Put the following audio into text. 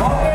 Okay.